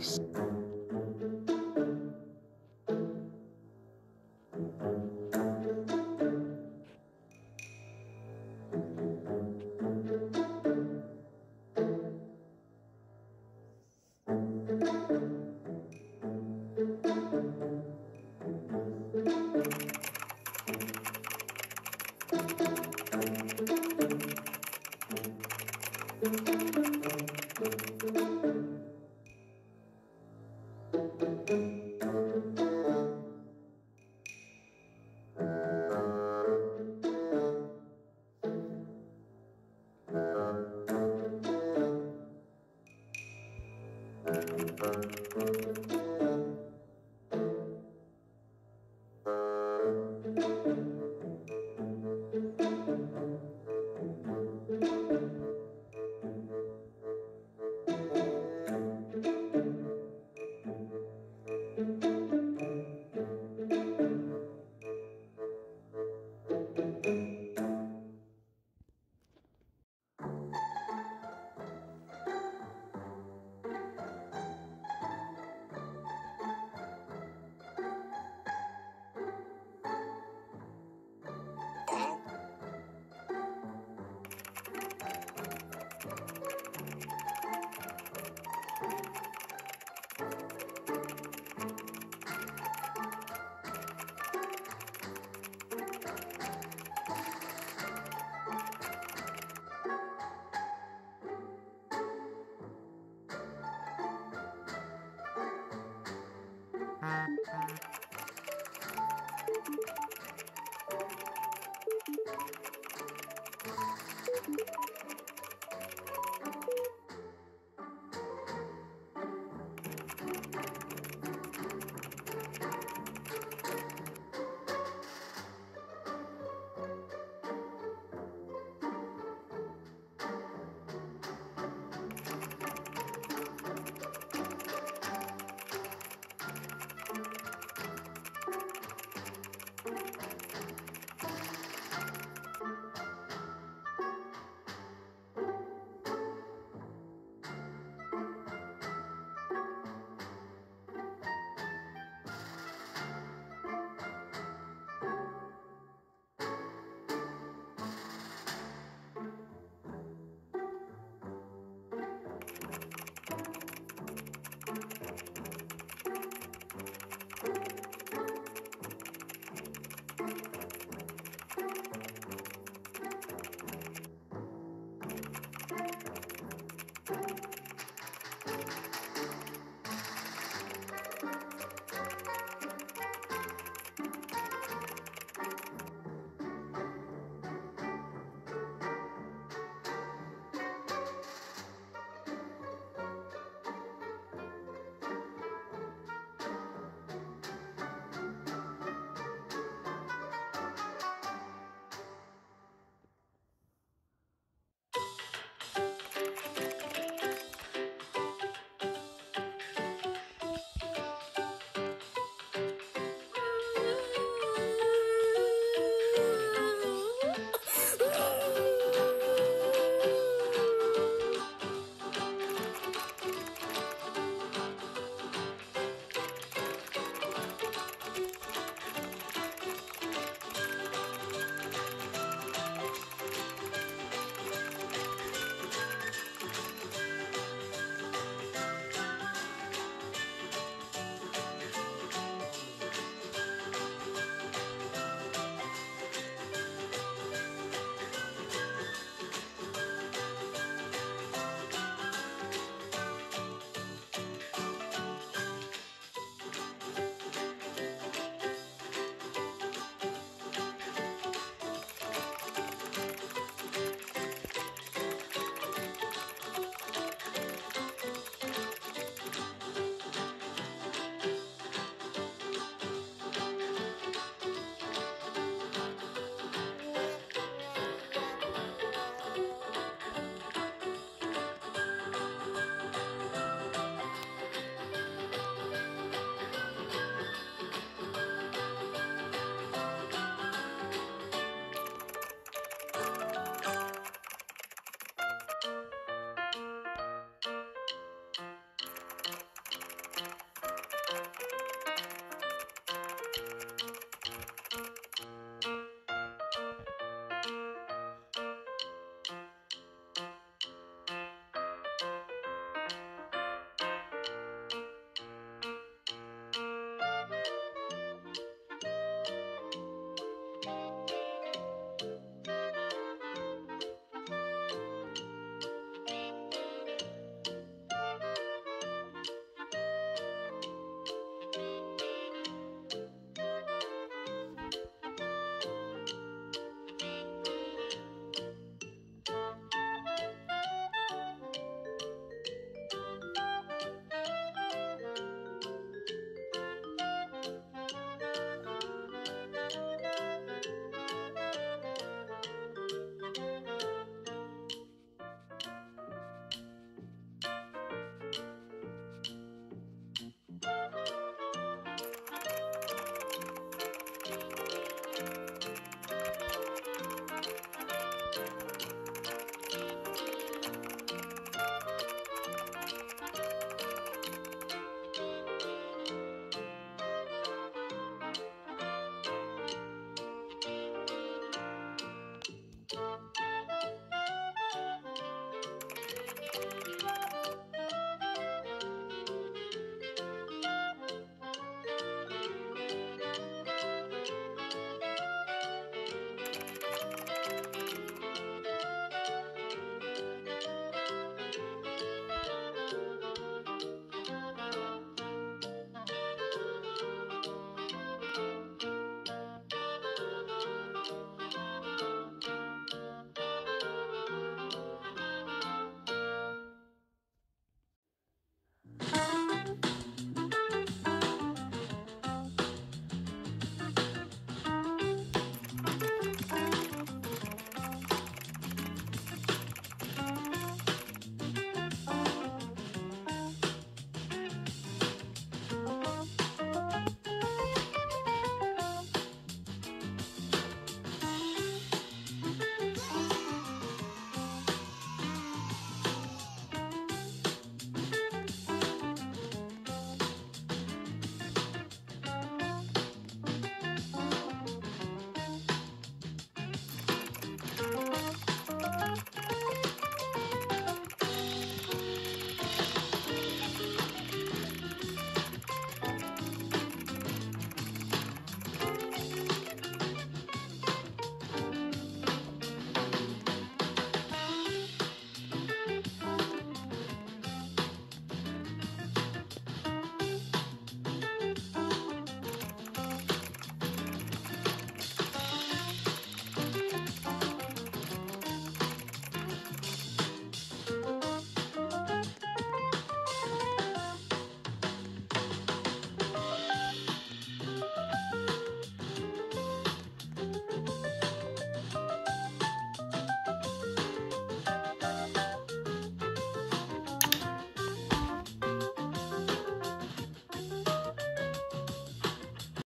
voice.